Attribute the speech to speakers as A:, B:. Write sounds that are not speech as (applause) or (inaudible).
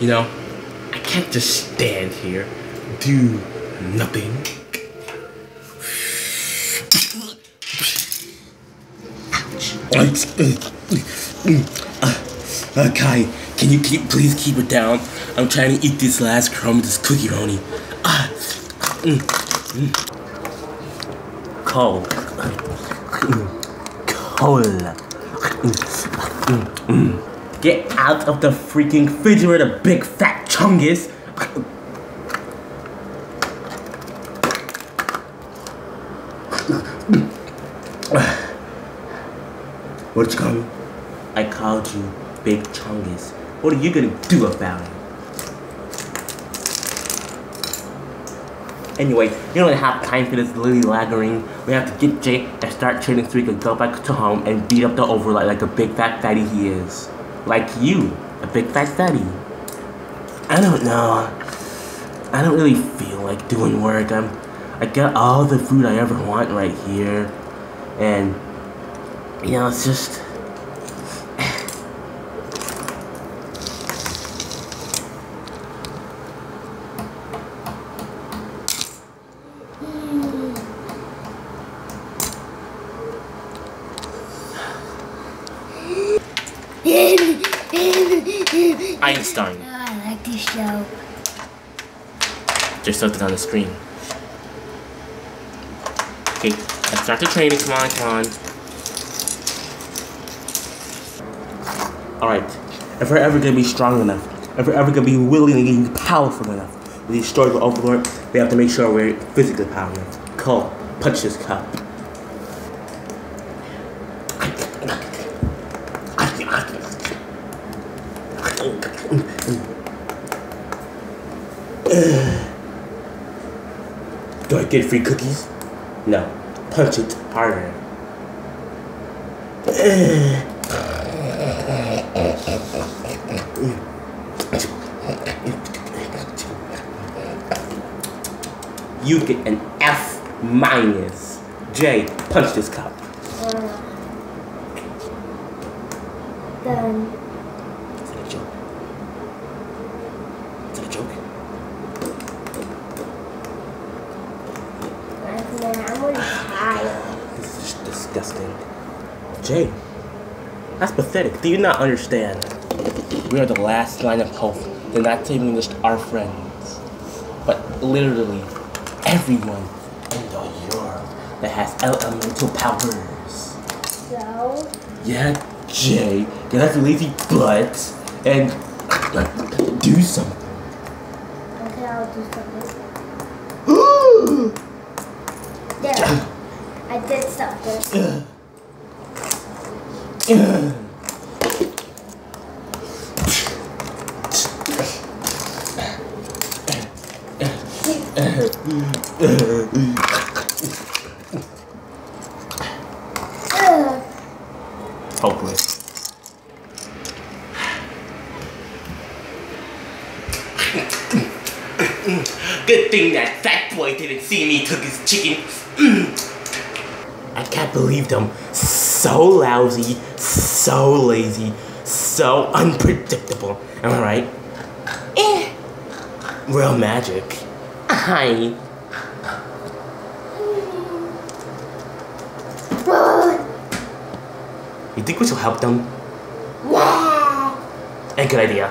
A: You know, I can't just stand here, do nothing. Uh, uh, Kai, can you keep please keep it down? I'm trying to eat this last crumb of this cookie roni. Ah, mm, mm. Cold. Cold. Mm, mm. Get out of the freaking refrigerator, big fat chungus. What did you call me? I called you Big Chungus. What are you gonna do about it? Anyway, you don't have time for this lily laggering. We have to get Jake and start training so we can go back to home and beat up the overlord like a big fat fatty he is. Like you, a big fat fatty. I don't know. I don't really feel like doing work. I'm I got all the food I ever want right here. And you know, it's just Einstein.
B: Oh, I like this show.
A: There's something on the screen. Okay, let's start the training. Come on, come on. Alright, if we're ever gonna be strong enough, if we're ever gonna be willing and powerful enough to destroy the Overlord, we have to make sure we're physically powerful enough. Cole, punch this cup. (sighs) Do I get free cookies? No. Punch it harder. (sighs) You get an F minus. Jay, punch this cup.
B: Uh, done.
A: Is that a joke? Is that a joke?
B: I'm really tired.
A: This is just disgusting. Jay, that's pathetic. Do you not understand? We are the last line of hope. They're not even just our friends, but literally everyone in the Europe that has elemental powers.
B: So,
A: Yeah, Jay, get your lazy butt and do something.
B: okay, I'll do something. (gasps) There. I did something. Ugh.
A: Hopeless. Good thing that fat boy didn't see me took his chicken. (clears throat) Can't believe them. So lousy, so lazy, so unpredictable. Am I right? Eh. Real magic. Hi. You think we should help them?
B: Yeah.
A: A good idea.